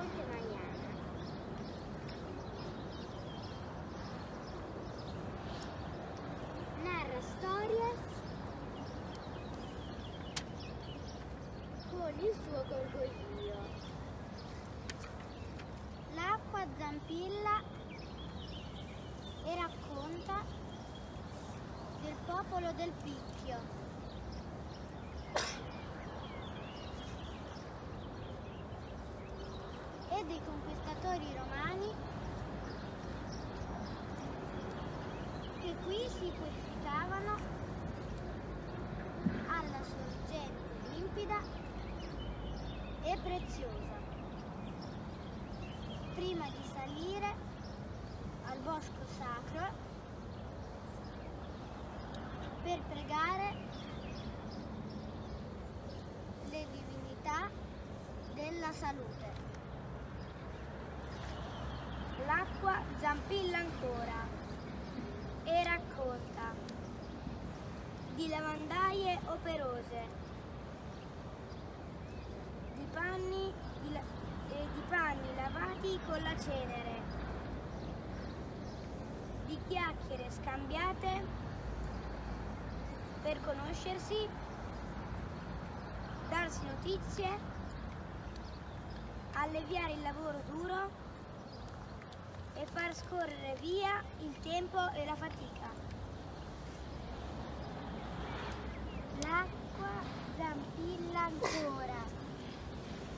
Fonte Maiana. Narra storie con il suo gorgoglio. L'acqua zampilla e racconta del popolo del picchio. Dei conquistatori romani che qui si purificavano alla sorgente limpida e preziosa prima di salire al bosco sacro per pregare le divinità della salute. L'acqua zampilla ancora. E racconta di lavandaie operose, di panni, di, la- e di panni lavati con la cenere, di chiacchiere scambiate per conoscersi, darsi notizie, alleviare il lavoro duro e far scorrere via il tempo e la fatica. L'acqua zampilla ancora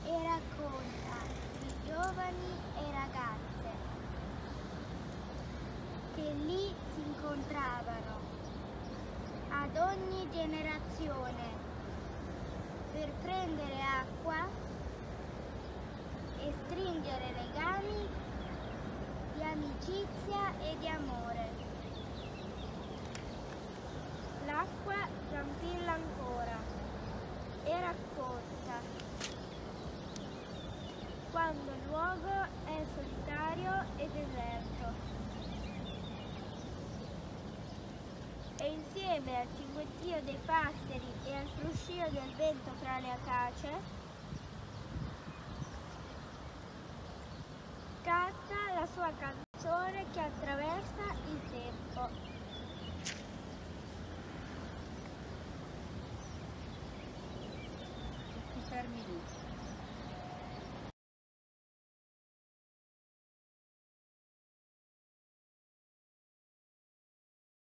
e racconta di giovani e ragazze che lì si incontravano ad ogni generazione per prendere acqua e stringere legami di amicizia e di amore. L'acqua zampilla ancora e racconta quando il luogo è solitario e deserto. E insieme al cinguettio dei passeri e al fruscio del vento fra le acacie, canta la sua canzone che attraversa il tempo. Ti fermi lì.